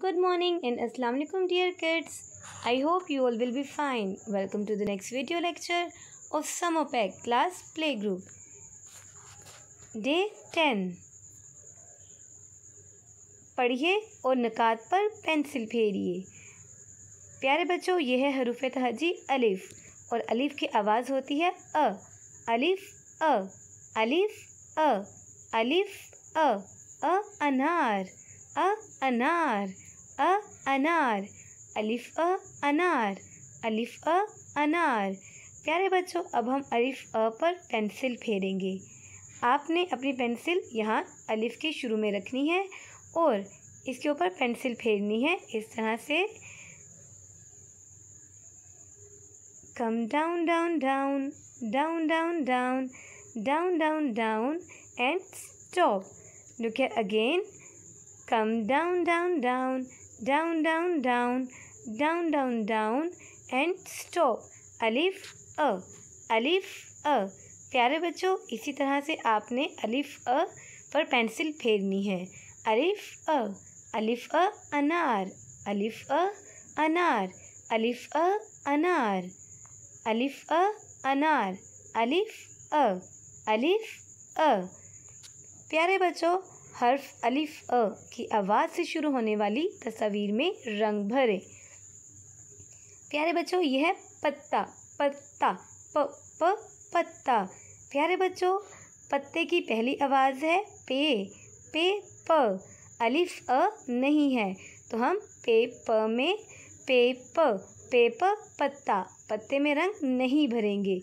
Good morning and अस्सलाम वालेकुम dear kids I hope you all will be fine welcome to the next video lecture of समो pack class play group day ten पढ़िए और नकात पर pencil फेरिए। प्यारे बच्चों, यह है हरूफ तहजी, अलिफ। और अलिफ की आवाज़ होती है अ। अलिफ अ। अलिफ अ। अलिफ, अ। अ, अनार। अ, अनार। अ, अनार। अलिफ अ, अनार। अलिफ अ, अनार। प्यारे बच्चों, अब हम अलिफ अ पर पेंसिल फेरेंगे। आपने अपनी पेंसिल यहाँ अलिफ के शुरू में रखनी है और इसके ऊपर पेंसिल फेरनी है। इस तरह से come down down down down down down down down down and stop. Look again. come down down down down down down down down down and stop. अलिफ अ अलिफ अ प्यारे बच्चों, इसी तरह से आपने अलिफ अ पर पेंसिल फेरनी है। अलिफ अ अलिफ अ अनार। अलिफ अ अनार। अलिफ अ अनार। अलिफ अ अनार। अलिफ अ अलिफ अ प्यारे बच्चों हर्फ अलिफ अ की आवाज़ से शुरू होने वाली तस्वीर में रंग भरे। प्यारे बच्चों, यह पत्ता पत्ता, प प, पत्ता। प्यारे बच्चों, पत्ते की पहली आवाज़ है पे पे, प। अलिफ अ नहीं है तो हम पे, प में पे, प पे, प, पत्ता। पत्ते में रंग नहीं भरेंगे।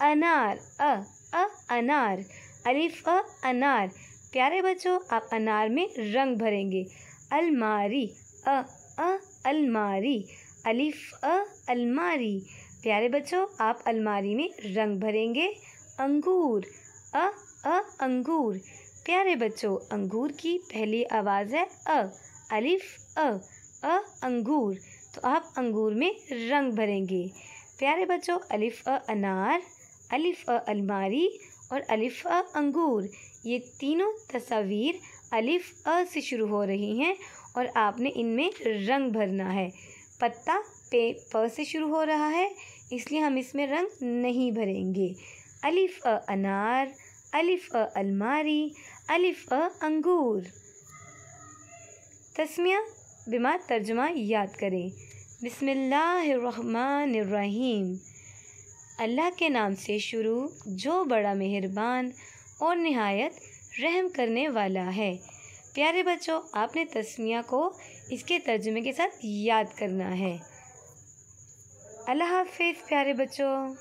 अनार, अ अ, अनार। अलिफ अ, अनार। प्यारे बच्चों, आप अनार में रंग भरेंगे। अलमारी, अ अ, अलमारी, अलिफ, अ, अलमारी। प्यारे बच्चों, आप अलमारी में रंग भरेंगे। अंगूर, अ अ, अंगूर। प्यारे बच्चों, अंगूर की पहली आवाज़ है अ, अलिफ, अ अ, अंगूर। तो आप अंगूर में रंग भरेंगे। प्यारे बच्चों, अलिफ, अ, अनार, अलिफ, अ, अलमारी और अलिफ अ अंगूर। ये तीनों तस्वीर अलिफ अ से शुरू हो रही हैं और आपने इनमें रंग भरना है। पत्ता पे प से शुरू हो रहा है, इसलिए हम इसमें रंग नहीं भरेंगे। अलिफ अ अनार, अलिफ अ अलमारी, अलिफ अ अंगूर। तस्मिया बिमा तर्जुमा याद करें। बिस्मिल्लाहिर्रहमानिर्रहीम। अल्लाह के नाम से शुरू जो बड़ा मेहरबान और नहायत रहम करने वाला है। प्यारे बच्चों, आपने तस्मिया को इसके तर्जुमे के साथ याद करना है। अल्लाह हाफिज़, प्यारे बच्चों।